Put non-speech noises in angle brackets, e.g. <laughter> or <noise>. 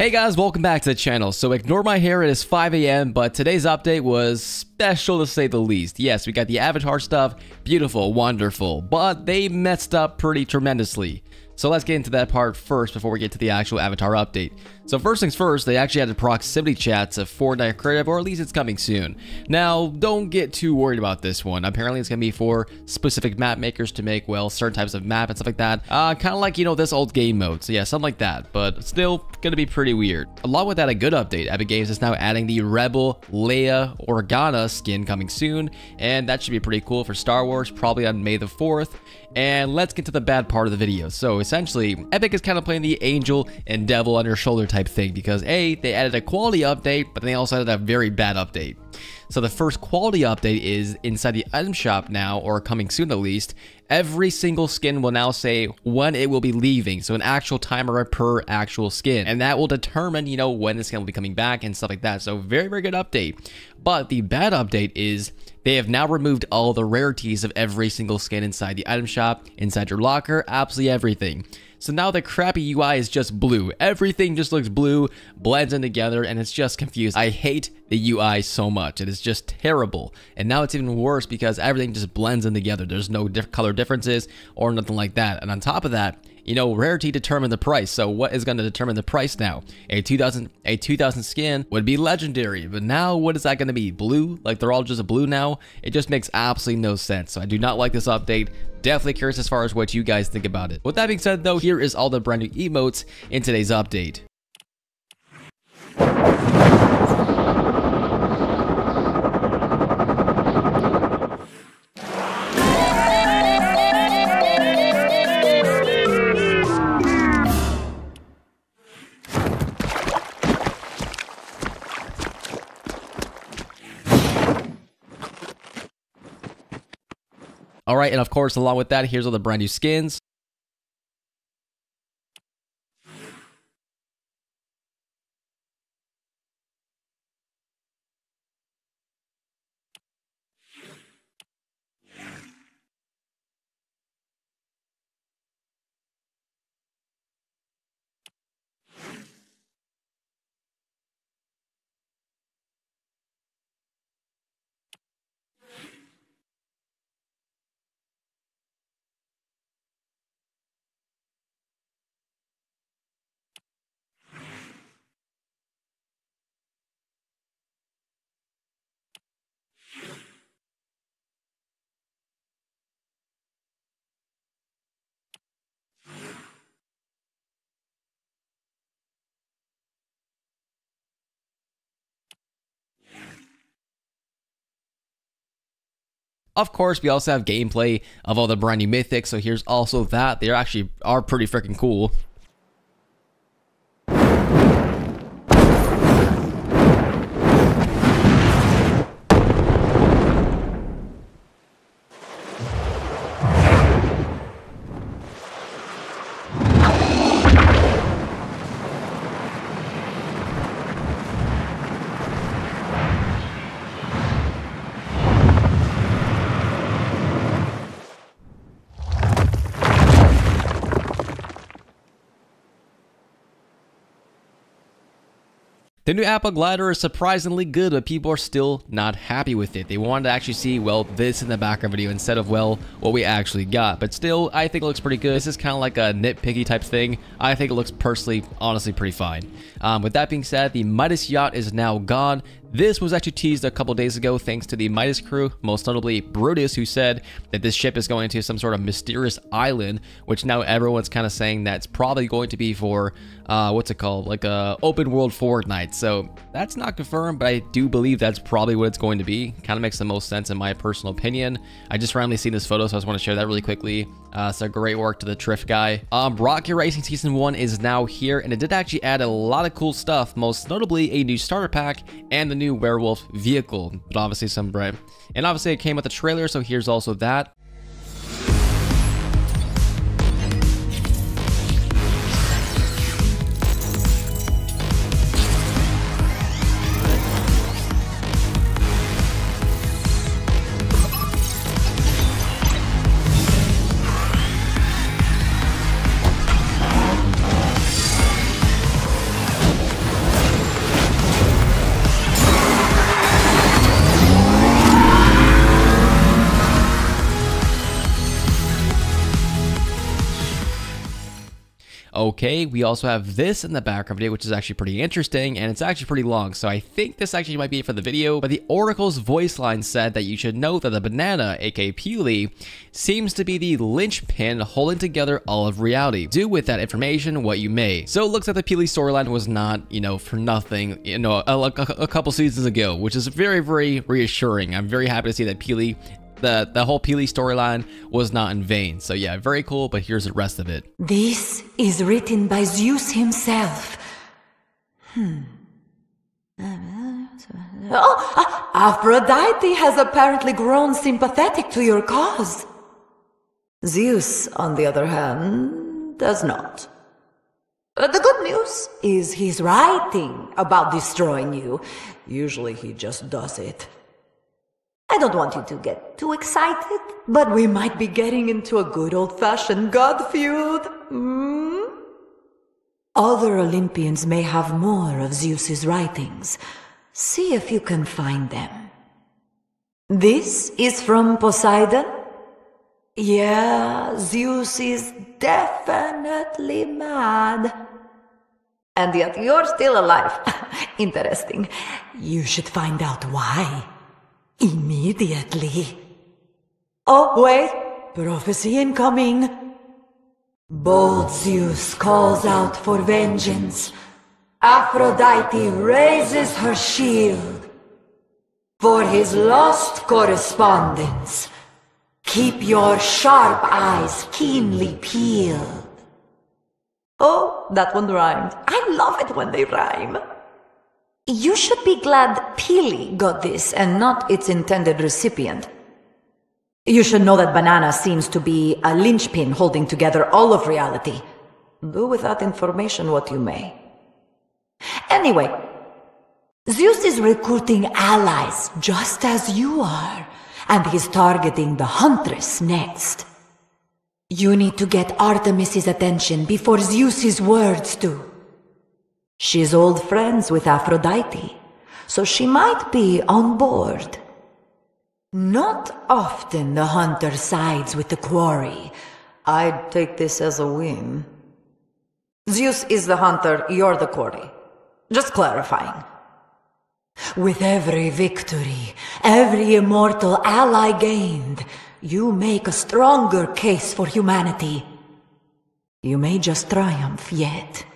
Hey guys, welcome back to the channel. So ignore my hair, it is 5 a.m., but today's update was special to say the least. Yes, we got the avatar stuff, beautiful, wonderful, but they messed up pretty tremendously. So let's get into that part first before we get to the actual avatar update. So first things first, they actually added proximity chat to Fortnite Creative, or at least it's coming soon. Now, don't get too worried about this one. Apparently it's going to be for specific map makers to make, well, certain types of map and stuff like that. Uh, kind of like, you know, this old game mode. So yeah, something like that, but still going to be pretty weird. Along with that, a good update. Epic Games is now adding the Rebel Leia Organa skin coming soon, and that should be pretty cool for Star Wars, probably on May the 4th. And let's get to the bad part of the video. So essentially, Epic is kind of playing the angel and devil on your shoulder type thing because A, they added a quality update, but they also added a very bad update. So the first quality update is inside the item shop now, or coming soon at least, every single skin will now say when it will be leaving. So an actual timer per actual skin. And that will determine, you know, when the skin will be coming back and stuff like that. So very, very good update. But the bad update is they have now removed all the rarities of every single skin inside the item shop, inside your locker, absolutely everything. So now the crappy UI is just blue. Everything just looks blue, blends in together, and it's just confused. I hate the UI so much. It is just terrible. And now it's even worse because everything just blends in together. There's no diff color differences or nothing like that. And on top of that, you know, rarity determined the price. So what is going to determine the price now? A 2000 a 2000 skin would be legendary, but now what is that going to be? Blue? Like they're all just blue now? It just makes absolutely no sense. So I do not like this update. Definitely curious as far as what you guys think about it. With that being said though, here is all the brand new emotes in today's update. All right, and of course, along with that, here's all the brand new skins. Of course, we also have gameplay of all the brand new mythics, so here's also that. They actually are pretty freaking cool. The new Apple glider is surprisingly good, but people are still not happy with it. They wanted to actually see, well, this in the background video instead of, well, what we actually got. But still, I think it looks pretty good. This is kind of like a nitpicky type thing. I think it looks personally, honestly, pretty fine. Um, with that being said, the Midas yacht is now gone. This was actually teased a couple days ago thanks to the Midas crew, most notably Brutus, who said that this ship is going to some sort of mysterious island, which now everyone's kind of saying that's probably going to be for, uh, what's it called, like a open world Fortnite. So that's not confirmed, but I do believe that's probably what it's going to be. Kind of makes the most sense in my personal opinion. I just randomly seen this photo, so I just want to share that really quickly. Uh, so great work to the Trift guy. Um, Rocket Racing Season 1 is now here, and it did actually add a lot of cool stuff, most notably a new starter pack and the new werewolf vehicle, but obviously some bread. And obviously it came with a trailer, so here's also that. Okay. We also have this in the background video, which is actually pretty interesting, and it's actually pretty long, so I think this actually might be it for the video, but the Oracle's voice line said that you should know that the banana, aka Peely, seems to be the linchpin holding together all of reality. Do with that information what you may. So it looks like the Peely storyline was not, you know, for nothing, you know, a, a, a couple seasons ago, which is very, very reassuring. I'm very happy to see that Peely the the whole Peely storyline was not in vain. So yeah, very cool, but here's the rest of it. This is written by Zeus himself. Hmm. Oh, Aphrodite has apparently grown sympathetic to your cause. Zeus, on the other hand, does not. Uh, the good news is he's writing about destroying you. Usually he just does it. I don't want you to get too excited, but we might be getting into a good old-fashioned god feud. Mm? Other Olympians may have more of Zeus's writings. See if you can find them. This is from Poseidon? Yeah, Zeus is definitely mad. And yet you're still alive. <laughs> Interesting. You should find out why. Immediately. Oh, wait. Prophecy incoming. Bold Zeus calls out for vengeance. Aphrodite raises her shield. For his lost correspondence. Keep your sharp eyes keenly peeled. Oh, that one rhymed. I love it when they rhyme. You should be glad Peely got this and not its intended recipient. You should know that Banana seems to be a linchpin holding together all of reality. Do with that information what you may. Anyway, Zeus is recruiting allies just as you are, and he's targeting the Huntress next. You need to get Artemis's attention before Zeus's words do. She's old friends with Aphrodite, so she might be on board. Not often the hunter sides with the quarry. I'd take this as a win. Zeus is the hunter, you're the quarry. Just clarifying. With every victory, every immortal ally gained, you make a stronger case for humanity. You may just triumph yet.